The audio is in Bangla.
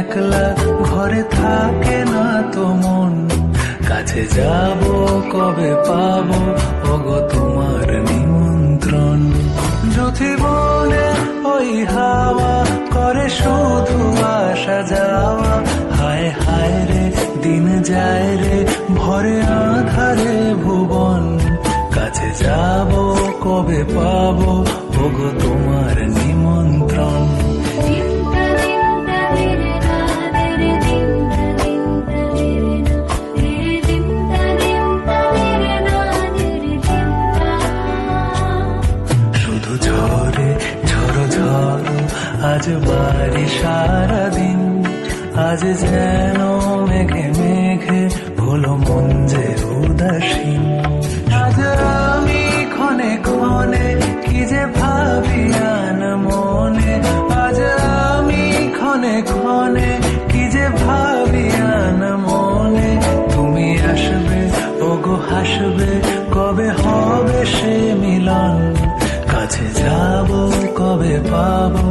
একলা, ঘরে থাকে না তো মন। কাছে যাব, কবে পাবো? ওগো তোমার নিমন্ত্রণ। যুথি বনে ওই হাওয়া করে শুধু আসা যাওয়া। হায় হায় রে, দিন যায় রে, ভরে আধারে ভুবন। কাছে যাব, কবে পাবো? ওগো তোমার আজ বাড়ি সারাদিন, আজ যেন মেঘে মেঘে হলো মন যে উদাসীন। আজ আমি ক্ষণে ক্ষণে কি যে ভাবি আন মনে, আজ আমি ক্ষণে ক্ষণে কি যে ভাবি আন মনে। তুমি আসবে, ওগো হাসবে, কবে হবে সে মিলন? কাছে যাব, কবে পাবো?